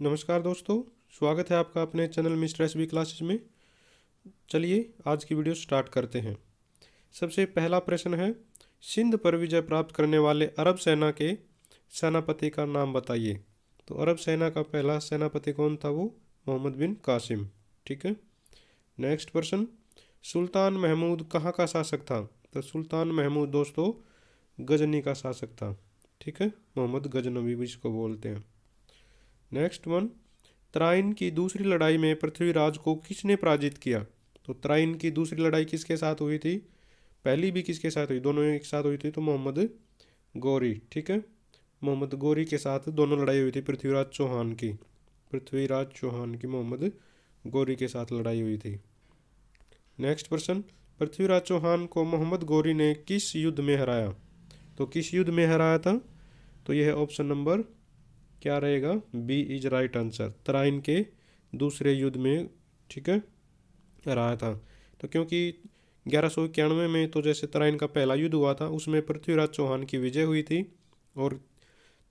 नमस्कार दोस्तों, स्वागत है आपका अपने channel mister S B classes में। चलिए, आज की वीडियो स्टार्ट करते हैं। सबसे पहला प्रश्न है, सिंध पर विजय प्राप्त करने वाले अरब सेना के सेनापति का नाम बताइए। तो अरब सेना का पहला सेनापति कौन था वो? मोहम्मद बिन कासिम, ठीक है? नेक्स्ट प्रश्न, सुल्तान महमूद कहाँ का शासक था? तो सुल्तान महमूद दोस्तों, गजनी का शासक था, ठीक है? मोहम्मद गजनबी जिसको बोलते हैं। नेक्स्ट वन त्राइन की दूसरी लड़ाई में पृथ्वीराज को किसने पराजित किया? तो त्राइन की दूसरी लड़ाई किसके साथ हुई थी? पहली भी किसके साथ हुई? दोनों एक साथ हुई थी तो मोहम्मद गौरी, ठीक है? मोहम्मद गौरी के साथ दोनों लड़ाई हुई थी पृथ्वीराज चौहान की। पृथ्वीराज चौहान की मोहम्मद गौरी के साथ लड़ाई हुई थी। नेक्स्ट प्रश्न पृथ्वीराज चौहान को मोहम्मद गौरी ने किस युद्ध में हराया? तो किस युद्ध में हराया था? तो यह ऑप्शन नंबर क्या रहेगा? B is right answer Tarain के दूसरे युद्ध में, ठीक है? रहा था। तो क्योंकि ग्यारह सौ इक्यानवे में तो जैसे तराइन का पहला युद्ध हुआ था, उसमें पृथ्वीराज चौहान की विजय हुई थी और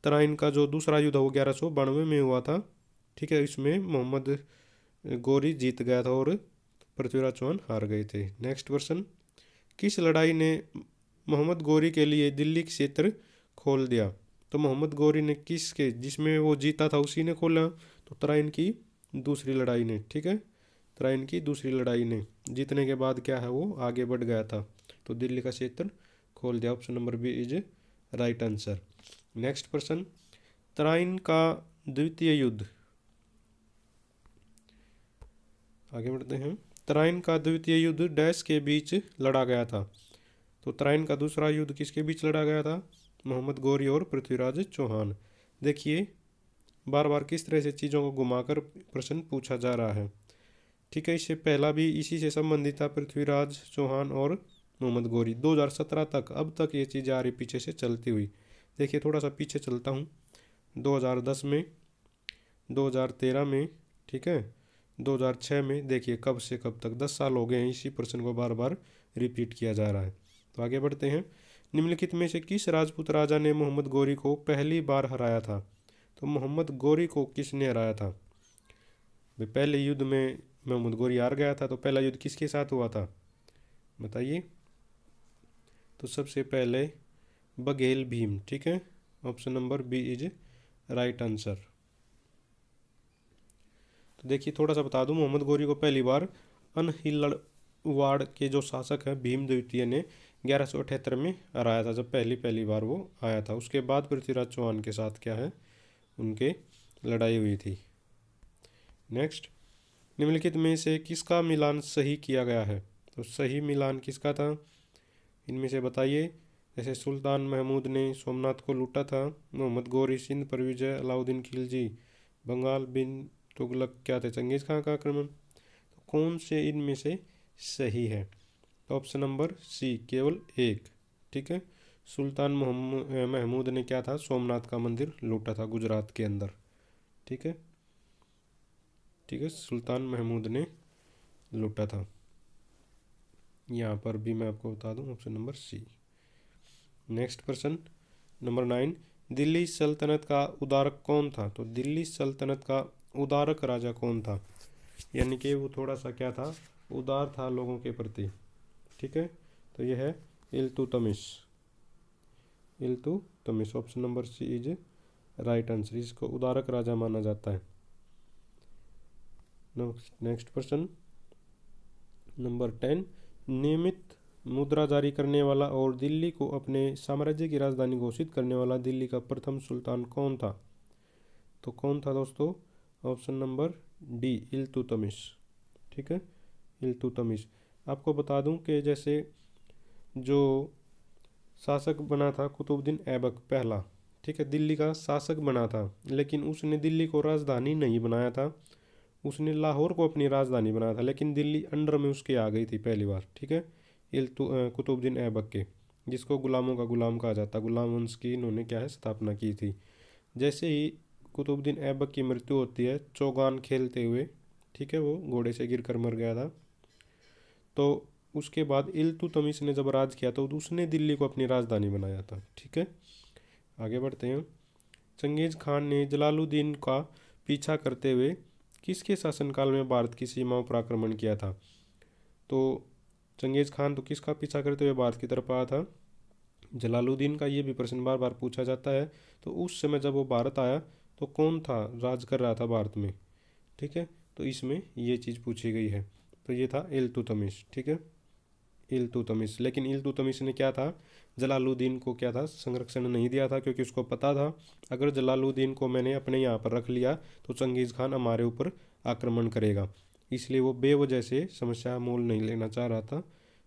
तराइन का जो दूसरा युद्ध वो ग्यारह सौ बानवे में हुआ था। ठीक है, इसमें मोहम्मद गौरी जीत गया था और पृथ्वीराज चौहान हार गए थे। नेक्स्ट क्वेश्चन किस लड़ाई ने मोहम्मद गौरी के लिए दिल्ली क्षेत्र खोल दिया? तो मोहम्मद गौरी ने किस के जिसमें वो जीता था उसी ने खोला। तो तराइन की दूसरी लड़ाई ने, ठीक है? तराइन की दूसरी लड़ाई ने। जीतने के बाद क्या है वो? आगे बढ़ गया था। तो दिल्ली का क्षेत्र खोल दिया। Option number B is right answer. Next प्रश्न। तराइन का द्वितीय युद्ध। आगे बढ़ते हैं। तराइन का द्वितीय युद्ध डैश के बीच लड़ा गया था। तो तराइन का दूसरा युद्ध किसके बीच लड़ा गया था? मोहम्मद गौरी और पृथ्वीराज चौहान। देखिए बार बार किस तरह से चीज़ों को घुमाकर प्रश्न पूछा जा रहा है। ठीक है, इससे पहला भी इसी से संबंधित था, पृथ्वीराज चौहान और मोहम्मद गौरी। 2017 तक, अब तक ये चीज़ें आ रही, पीछे से चलती हुई। देखिए थोड़ा सा पीछे चलता हूँ। 2010 में 2013 में, ठीक है 2006 में, देखिए, कब से कब तक 10 साल हो गए हैं, इसी प्रश्न को बार बार रिपीट किया जा रहा है। तो आगे बढ़ते हैं। निम्नलिखित में से किस राजपूत राजा ने मोहम्मद गौरी को पहली बार हराया था? तो मोहम्मद गौरी को किसने हराया था? पहले युद्ध में मोहम्मद गौरी हार गया था तो पहला युद्ध किसके साथ हुआ था? बताइए। तो सबसे पहले बघेल भीम, ठीक है? Option number B is right answer. तो देखिए थोड़ा सा बता दूँ, मोहम्मद गौरी को पहली बार अनहिलवाड़ के जो शासक हैं, भीम द्वितीय ने ग्यारह में हराया था, जब पहली पहली बार वो आया था। उसके बाद पृथ्वीराज चौहान के साथ क्या है? उनके लड़ाई हुई थी। नेक्स्ट निम्नलिखित में से किसका मिलान सही किया गया है? तो सही मिलान किसका था? इनमें से बताइए। जैसे सुल्तान महमूद ने सोमनाथ को लूटा था, मोहम्मद गौरी सिंध पर विजय, अलाउद्दीन खिलजी, बंगाल बिन तुगलक क्या थे? चंगेज खां का आक्रमण। तो कौन से इनमें से सही है? ऑप्शन नंबर सी केवल एक, ठीक है? सुल्तान महमूद ने क्या था? सोमनाथ का मंदिर लूटा था गुजरात के अंदर, ठीक है? ठीक है, सुल्तान महमूद ने लूटा था। यहाँ पर भी मैं आपको बता दूँ ऑप्शन नंबर सी नेक्स्ट प्रश्न नंबर नाइन दिल्ली सल्तनत का उदारक कौन था? तो दिल्ली सल्तनत का उदारक राजा कौन था? यानी कि वो थोड़ा सा क्या था? उदार था लोगों के प्रति। ठीक है? तो यह है Iltutmish Iltutmish option number C is right answer इसको उदारक राजा माना जाता है। नेक्स्ट प्रश्न नंबर टेन नियमित मुद्रा जारी करने वाला और दिल्ली को अपने साम्राज्य की राजधानी घोषित करने वाला दिल्ली का प्रथम सुल्तान कौन था? तो कौन था दोस्तों? ऑप्शन नंबर डी इल्तुतमिश ठीक है? इल्तुतमिश आपको बता दूँ कि जैसे जो शासक बना था कुतुबुद्दीन ऐबक पहला, ठीक है, दिल्ली का शासक बना था, लेकिन उसने दिल्ली को राजधानी नहीं बनाया था। उसने लाहौर को अपनी राजधानी बनाया था, लेकिन दिल्ली अंडर में उसके आ गई थी पहली बार, ठीक है, इल्तु कुतुबुद्दीन ऐबक के, जिसको गुलामों का गुलाम कहा जाता, गुलाम वंश की इन्होंने क्या है, स्थापना की थी। जैसे ही कुतुबुद्दीन ऐबक की मृत्यु होती है, चौगान खेलते हुए, ठीक है, वो घोड़े से गिर कर मर गया था। तो उसके बाद इल्तुतमिश ने जब राज किया तो उसने दिल्ली को अपनी राजधानी बनाया था, ठीक है? आगे बढ़ते हैं। चंगेज़ खान ने जलालुद्दीन का पीछा करते हुए किसके शासनकाल में भारत की सीमाओं पर आक्रमण किया था? तो चंगेज़ खान तो किसका पीछा करते हुए भारत की तरफ़ आया था? जलालुद्दीन का ये भी प्रश्न बार बार पूछा जाता है। तो उस समय जब वो भारत आया तो कौन था, राज कर रहा था भारत में, ठीक है? तो इसमें ये चीज़ पूछी गई है। तो ये था इल्तुतमिश ठीक है? इल्तुतमिश लेकिन इल्तुतमिश ने क्या था? जलालुद्दीन को क्या था? संरक्षण नहीं दिया था, क्योंकि उसको पता था, अगर जलालुद्दीन को मैंने अपने यहाँ पर रख लिया तो चंगेज़ खान हमारे ऊपर आक्रमण करेगा। इसलिए वो बेवजह से समस्या मोल नहीं लेना चाह रहा था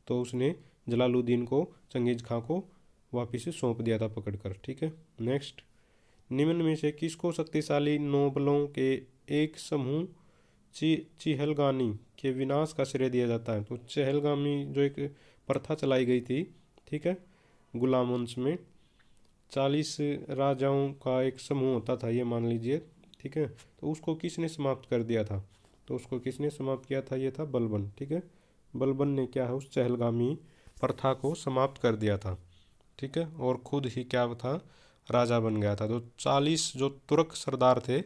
तो उसने जलालुद्दीन को, चंगेज़ खां को वापिस सौंप दिया था पकड़कर, ठीक है? नेक्स्ट निम्न में से किसको शक्तिशाली नोबलों के एक समूह ची चिहलगानी के विनाश का श्रेय दिया जाता है। तो चहलगामी जो एक प्रथा चलाई गई थी, ठीक है, गुलाम वंश में, चालीस राजाओं का एक समूह होता था, ये मान लीजिए, ठीक है तो उसको किसने समाप्त कर दिया था? तो उसको किसने समाप्त किया था? ये था बलबन, ठीक है, बलबन ने क्या है, उस चहलगामी प्रथा को समाप्त कर दिया था, ठीक है, और खुद ही क्या था, राजा बन गया था। तो चालीस जो तुर्क सरदार थे,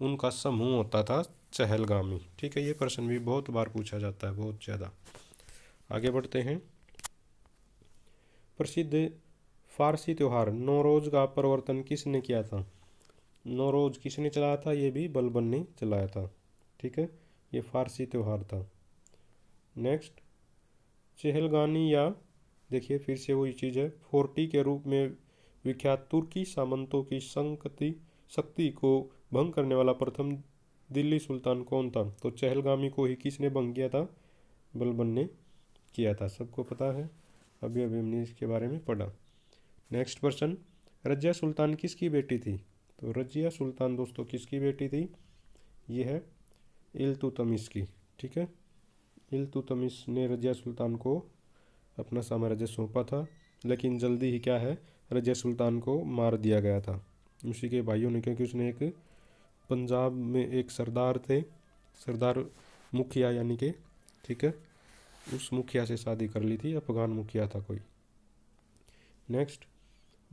उनका समूह होता था चहलगामी। ठीक है, ये प्रश्न भी बहुत बार पूछा जाता है, बहुत ज़्यादा। आगे बढ़ते हैं। प्रसिद्ध फारसी त्यौहार, नौरोज का परिवर्तन किसने किया था? नौरोज किसने चलाया था? ये भी बलबन ने चलाया था। ठीक है, ये फारसी त्यौहार था। नेक्स्ट, चहलगानी या, देखिए फिर से वही चीज़ है, फोर्टी के रूप में विख्यात तुर्की सामंतों की संकति, शक्ति को भंग करने वाला प्रथम दिल्ली सुल्तान कौन था? तो चहलगामी को ही किसने भंग किया था? बलबन ने किया था। सबको पता है। अभी अभी हमने इसके बारे में पढ़ा। नेक्स्ट पर्सन रजिया सुल्तान किसकी बेटी थी? तो रजिया सुल्तान दोस्तों किसकी बेटी थी? ये है इल्तुतमिश की, ठीक है? इल्तुतमिश ने रजिया सुल्तान को अपना साम्राज्य सौंपा था, लेकिन जल्दी ही क्या है? रजिया सुल्तान को मार दिया गया था। उसी के भाइयों ने, क्योंकि उसने एक पंजाब में एक सरदार थे, सरदार मुखिया यानी कि, ठीक है? उस मुखिया से शादी कर ली थी, अफगान मुखिया था कोई। नेक्स्ट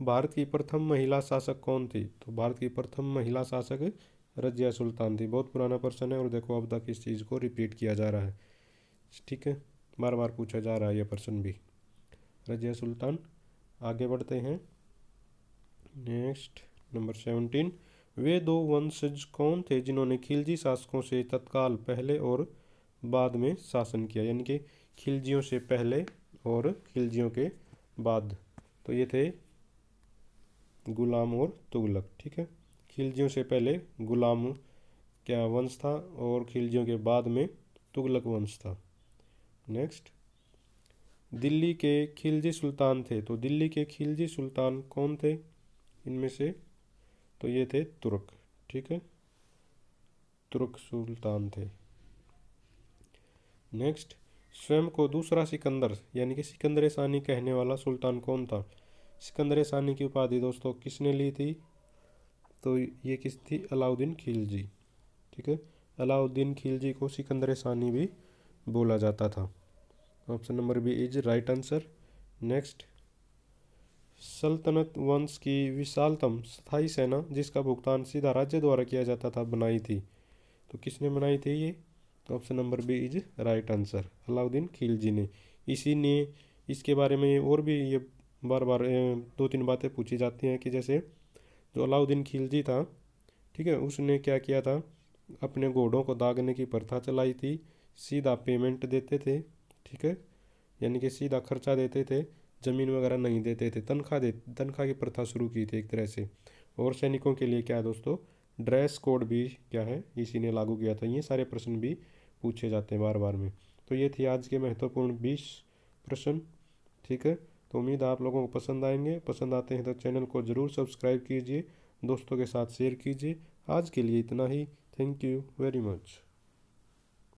भारत की प्रथम महिला शासक कौन थी? तो भारत की प्रथम महिला शासक रजिया सुल्तान थी। बहुत पुराना पर्सन है और देखो अब तक इस चीज़ को रिपीट किया जा रहा है। ठीक है? बार बार पूछा जा रहा है यह प्रश्न भी। रजिया सुल्तान, आगे बढ़ते हैं। नेक्स्ट नंबर सेवनटीन वे दो वंशज कौन थे जिन्होंने खिलजी शासकों से तत्काल पहले और बाद में शासन किया? यानी कि खिलजियों से पहले और खिलजियों के बाद। तो ये थे गुलाम और तुगलक, ठीक है? खिलजियों से पहले गुलाम क्या वंश था और खिलजियों के बाद में तुगलक वंश था? नेक्स्ट। दिल्ली के खिलजी सुल्तान थे। तो दिल्ली के खिलजी सुल्तान कौन थे? इनमें से तो ये थे तुर्क, ठीक है? तुर्क सुल्तान थे। नेक्स्ट स्वयं को दूसरा सिकंदर, यानी कि सिकंदर सानी कहने वाला सुल्तान कौन था? सिकंदर सानी की उपाधि दोस्तों किसने ली थी? तो ये किस थी? अलाउद्दीन खिलजी, ठीक है? अलाउद्दीन खिलजी को सिकंदर सानी भी बोला जाता था। Option number B is right answer next सल्तनत वंश की विशालतम स्थायी सेना, जिसका भुगतान सीधा राज्य द्वारा किया जाता था, बनाई थी। तो किसने बनाई थी ये? तो option number B is right answer. Alauddin Khilji ने। इसी ने, इसके बारे में और भी ये बार बार दो तीन बातें पूछी जाती हैं कि जैसे जो अलाउद्दीन खिलजी था, ठीक है, उसने क्या किया था? अपने घोड़ों को दागने की प्रथा चलाई थी, सीधा पेमेंट देते थे, ठीक है, यानी कि सीधा खर्चा देते थे ज़मीन वगैरह नहीं देते थे। तनख्वाह दे, तनख्वाह की प्रथा शुरू की थी एक तरह से। और सैनिकों के लिए क्या है दोस्तों? ड्रेस कोड भी क्या है? इसी ने लागू किया था। ये सारे प्रश्न भी पूछे जाते हैं बार बार में। तो ये थी आज के महत्वपूर्ण बीस प्रश्न, ठीक है? तो उम्मीद आप लोगों को पसंद आएँगे। पसंद आते हैं तो चैनल को ज़रूर सब्सक्राइब कीजिए, दोस्तों के साथ शेयर कीजिए। आज के लिए इतना ही। Thank you very much.